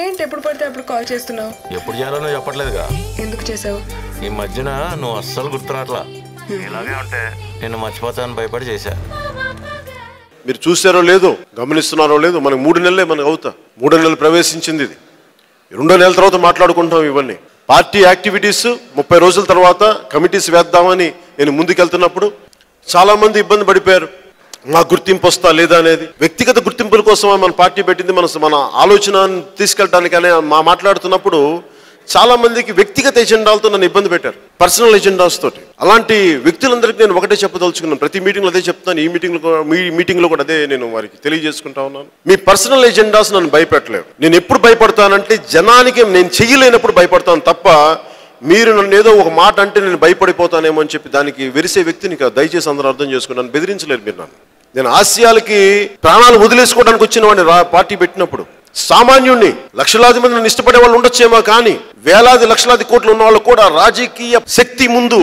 ఏంటి ఎప్పుడు పడితే అప్పుడు కాల్ చేస్తున్నావు? ఎప్పుడు చేయాలో నువ్వు చెప్పట్లేదుగా. ఎందుకు చేసావు? ఈ మధ్యన నువ్వు అస్సలు గుర్తురాట్లా. ఇలాగే ఉంటే? నేను మర్చిపోతాను భయపడి చేశా. మీరు చూసారో లేదో గమనిస్తున్నారో లేదో మనకు మూడు నెలలే మనకు అవుతా. మూడో నెలలు ప్రవేశించింది ఇది. రెండో నెలల తర్వాత మాట్లాడుకుంటాం ఇవన్నీ. పార్టీ యాక్టివిటీస్ ముప్పై రోజుల తర్వాత కమిటీస్ వేద్దామని నేను ముందుకెళ్తున్నప్పుడు చాలా మంది ఇబ్బంది పడిపోయారు. మా గుర్తింపు వస్తా లేదా అనేది? వ్యక్తిగత గుర్తింపుల కోసం మన పార్టీ పెట్టింది మన మన ఆలోచన తీసుకెళ్ళడానికనే మా మాట్లాడుతున్నప్పుడు చాలా మందికి వ్యక్తిగత ఎజెండాలతో నన్ను ఇబ్బంది పెట్టారు. పర్సనల్ ఎజెండాస్ తోటి. అలాంటి వ్యక్తులందరికీ నేను ఒకటే చెప్పదలుచుకున్నాను. ప్రతి మీటింగ్లో అదే చెప్తాను ఈ మీటింగ్లో మీ మీటింగ్లో కూడా అదే నేను వారికి తెలియజేసుకుంటా ఉన్నాను. మీ పర్సనల్ ఎజెండాస్ నన్ను భయపెట్టలేవు. నేను ఎప్పుడు భయపడతానంటే జనానికి నేను చెయ్యలేనప్పుడు భయపడతాను తప్ప మీరు నన్ను ఏదో ఒక మాట అంటే నేను భయపడిపోతానేమో అని చెప్పి దానికి వెరిసే వ్యక్తిని దయచేసి అందరూ అర్థం చేసుకున్నాను బెదిరించలేరు మీరు నన్ను. నేను ఆశయాలకి ప్రాణాలు వదిలేసుకోవడానికి వచ్చిన వాడిని పార్టీ పెట్టినప్పుడు సామాన్యుణ్ణి లక్షలాది మంది నన్ను ఇష్టపడే వాళ్ళు ఉండొచ్చేమో కానీ వేలాది లక్షలాది కోట్లు ఉన్న వాళ్ళు కూడా రాజకీయ శక్తి ముందు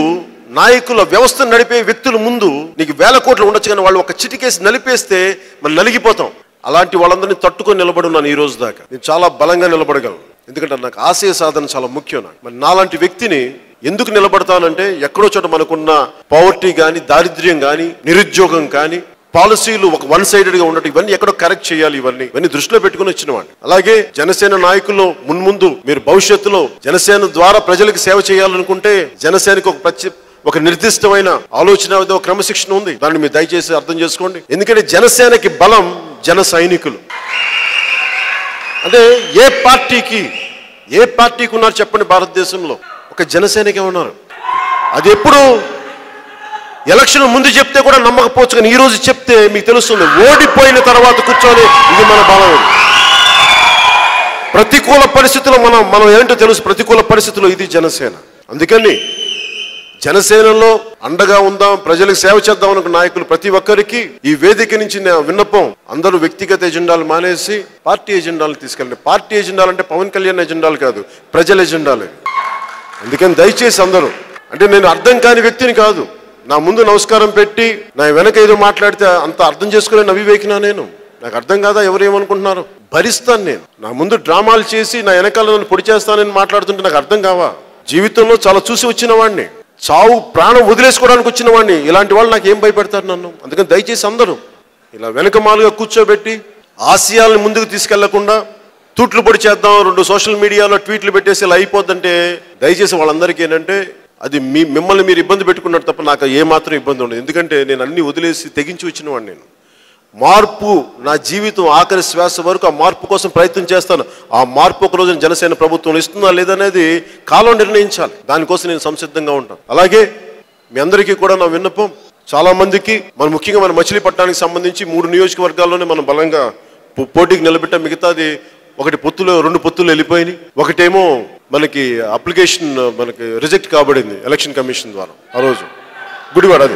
నాయకుల వ్యవస్థను నడిపే వ్యక్తుల ముందు నీకు వేల కోట్లు ఉండొచ్చు కానీ వాళ్ళు ఒక చిటికేసి నలిపేస్తే మనం నలిగిపోతాం. అలాంటి వాళ్ళందరినీ తట్టుకొని నిలబడున్నాను ఈ రోజు దాకా. నేను చాలా బలంగా నిలబడగలను. ఎందుకంటే నాకు ఆశయ సాధన చాలా ముఖ్యం నాకు. మరి నాలాంటి వ్యక్తిని ఎందుకు నిలబడతానంటే ఎక్కడో చోట మనకున్న పవర్టీ కానీ దారిద్ర్యం కానీ నిరుద్యోగం కానీ పాలసీలు ఒక వన్ సైడెడ్గా ఉండటం ఇవన్నీ ఎక్కడో కరెక్ట్ చేయాలి ఇవన్నీ. ఇవన్నీ దృష్టిలో పెట్టుకుని వచ్చినవాడిని అలాగే జనసేన నాయకులు మున్ముందు మీరు భవిష్యత్తులో జనసేన ద్వారా ప్రజలకు సేవ చేయాలనుకుంటే జనసేనకు ఒక ప్రత్యేక ఒక నిర్దిష్టమైన ఆలోచన ఒక క్రమశిక్షణ ఉంది. దాన్ని మీరు దయచేసి అర్థం చేసుకోండి. ఎందుకంటే జనసేనకి బలం జన సైనికులు. అంటే ఏ పార్టీకి ఏ పార్టీకి ఉన్నారు చెప్పండి భారతదేశంలో? ఒక జనసేనకే ఉన్నారు. అది ఎప్పుడు ఎలక్షన్ ముందు చెప్తే కూడా నమ్మకపోవచ్చు కానీ ఈ రోజు చెప్తే మీకు తెలుస్తుంది ఓడిపోయిన తర్వాత కూర్చొని ఇది మన బలం. ప్రతికూల పరిస్థితుల్లో మనం మనం ఏంటో తెలుసు ప్రతికూల పరిస్థితుల్లో ఇది జనసేన. అందుకని జనసేనలో అండగా ఉందాం ప్రజలకు సేవ చేద్దాం అనుకున్న నాయకులు ప్రతి ఒక్కరికి ఈ వేదిక నుంచి నా విన్నపం అందరూ వ్యక్తిగత ఎజెండాలు మానేసి పార్టీ ఎజెండాలు తీసుకెళ్ళండి. పార్టీ ఎజెండాలు అంటే పవన్ కళ్యాణ్ ఎజెండాలు కాదు ప్రజల ఎజెండాలు. అందుకని దయచేసి అందరూ అంటే నేను అర్థం కాని వ్యక్తిని కాదు. నా ముందు నమస్కారం పెట్టి నా వెనక ఏదో మాట్లాడితే అంత అర్థం చేసుకునే నవివేకినా నేను. నాకు అర్థం కాదా? ఎవరేమనుకుంటున్నారు భరిస్తాను నేను. నా ముందు డ్రామాలు చేసి నా వెనకాల నన్ను పొడి చేస్తానని మాట్లాడుతుంటే నాకు అర్థం కావా? జీవితంలో చాలా చూసి వచ్చిన వాడిని చావు ప్రాణం వదిలేసుకోవడానికి వచ్చిన వాడిని ఇలాంటి వాళ్ళు నాకు ఏం భయపెడతారు నన్ను? అందుకని దయచేసి అందరూ ఇలా వెనకమాలుగా కూర్చోబెట్టి ఆశయాలను ముందుకు తీసుకెళ్ళకుండా తూట్లు పొడి చేద్దాం రెండు సోషల్ మీడియాలో ట్వీట్లు పెట్టేసి ఇలా అయిపోద్దంటే దయచేసి వాళ్ళందరికీ ఏంటంటే అది మీ మిమ్మల్ని మీరు ఇబ్బంది పెట్టుకున్నట్టు తప్ప నాకు ఏమాత్రం ఇబ్బంది ఉండదు. ఎందుకంటే నేను అన్ని వదిలేసి తెగించి వచ్చిన వాడిని నేను. మార్పు నా జీవితం ఆఖరి శ్వాస వరకు ఆ మార్పు కోసం ప్రయత్నం చేస్తాను. ఆ మార్పు ఒక రోజున జనసేన ప్రభుత్వం ఇస్తుందా లేదనేది కాలం నిర్ణయించాలి. దానికోసం నేను సంసిద్ధంగా ఉంటాను. అలాగే మీ అందరికీ కూడా నా విన్నపం చాలా మందికి మన ముఖ్యంగా మన మచిలీపట్నానికి సంబంధించి మూడు నియోజకవర్గాల్లోనే మనం బలంగా పో- పోటీకి నిలబెట్టాం. మిగతాది ఒకటి పొత్తులు రెండు పొత్తులు వెళ్ళిపోయినాయి. ఒకటేమో మనకి అప్లికేషన్ మనకి రిజెక్ట్ కాబడింది ఎలక్షన్ కమిషన్ ద్వారా ఆ రోజు. గుడివాడ అది.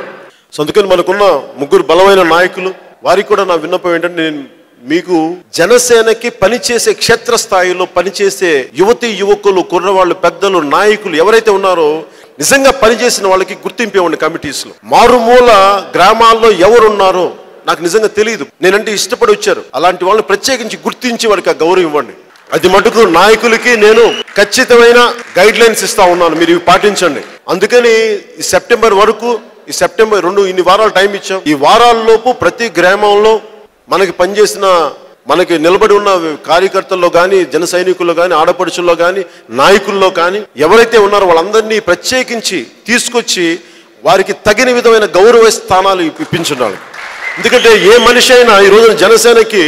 సో అందుకని మనకున్న ముగ్గురు బలమైన నాయకులు వారికి కూడా నా విన్నపం ఏంటంటే నేను మీకు జనసేనకి పనిచేసే క్షేత్ర స్థాయిలో పనిచేసే యువతి యువకులు కుర్రవాళ్ళు పెద్దలు నాయకులు ఎవరైతే ఉన్నారో నిజంగా పనిచేసిన వాళ్ళకి గుర్తింపు ఇవ్వండి కమిటీస్లో. మారుమూల గ్రామాల్లో ఎవరున్నారో నాకు నిజంగా తెలియదు నేనంటే ఇష్టపడి వచ్చారు. అలాంటి వాళ్ళని ప్రత్యేకించి గుర్తించి వారికి ఆ గౌరవం ఇవ్వండి. అది మటుకు నాయకులకి నేను ఖచ్చితమైన గైడ్ లైన్స్ ఇస్తా ఉన్నాను. మీరు ఇవి పాటించండి. అందుకని ఈ సెప్టెంబర్ వరకు ఈ సెప్టెంబర్ రెండు ఇన్ని వారాలు టైం ఇచ్చాం. ఈ వారాల్లోపు ప్రతి గ్రామంలో మనకి పనిచేసిన మనకి నిలబడి ఉన్న కార్యకర్తల్లో కానీ జన సైనికుల్లో కానీ ఆడపడుచుల్లో కానీ నాయకుల్లో కానీ ఎవరైతే ఉన్నారో వాళ్ళందరినీ ప్రత్యేకించి తీసుకొచ్చి వారికి తగిన విధమైన గౌరవ స్థానాలు ఇప్పించున్నాడు ఎందుకంటే ఏ మనిషి అయినా ఈ రోజున జనసేనకి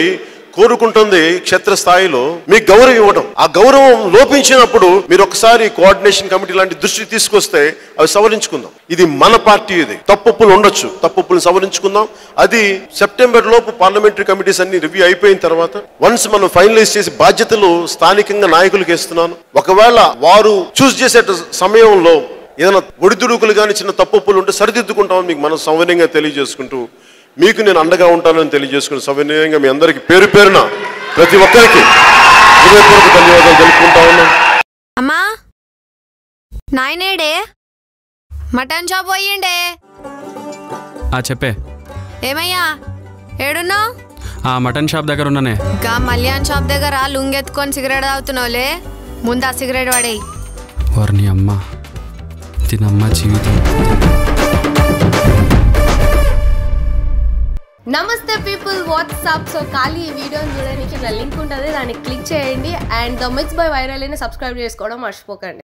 కోరుకుంటుంది క్షేత్రస్థాయిలో మీకు గౌరవం ఇవ్వడం ఆ గౌరవం లోపించినప్పుడు మీరు ఒకసారి కోఆర్డినేషన్ కమిటీ లాంటి దృష్టి తీసుకొస్తే అవి సవరించుకుందాం. ఇది మన పార్టీ ఇది. తప్పులు ఉండొచ్చు. తప్పులు సవరించుకుందాం. అది సెప్టెంబర్ లోపు పార్లమెంటరీ కమిటీస్ అన్ని రివ్యూ అయిపోయిన తర్వాత వన్స్ మనం ఫైనలైజ్ చేసి బాధ్యతలు స్థానికంగా నాయకులకు ఇస్తున్నాను ఒకవేళ వారు చూస్ చేసే సమయంలో ఏదైనా ఒడిదుడుకులు కానీ చిన్న తప్పులు ఉంటే సరిదిద్దుకుంటామని మీకు మనం సౌవర్యంగా తెలియజేసుకుంటూ మీకు నేను అండగా ఉంటానని తెలియజేసుకుని సవినయంగా మీ అందరికీ పేరు పేరున ప్రతి ఒక్కరికి హృదయపూర్వక ధన్యవాదాలు తెలుపుకుంటా ఉన్నాను అమ్మా నాయనేడే మటన్ షాప్ పోయిండే. ఆ చెప్పే. ఏమయ్యా ఏడున్నావు? ఆ మటన్ షాప్ దగ్గర ఉన్నానే. గా మల్యాన్ షాప్ దగ్గర లుంగెత్తుకొని సిగరెట్ తాగుతున్నావులే. ముందు ఆ సిగరెట్ పడేయి వారిని అమ్మ తినమ్మ జీవితం. నమస్తే పీపుల్ వాట్సాప్ సో ఖాళీ ఈ వీడియోని చూడడానికి నా లింక్ ఉంటుంది. దాన్ని క్లిక్ చేయండి. And the mix by viral subscribe చేసుకోవడం మర్చిపోకండి.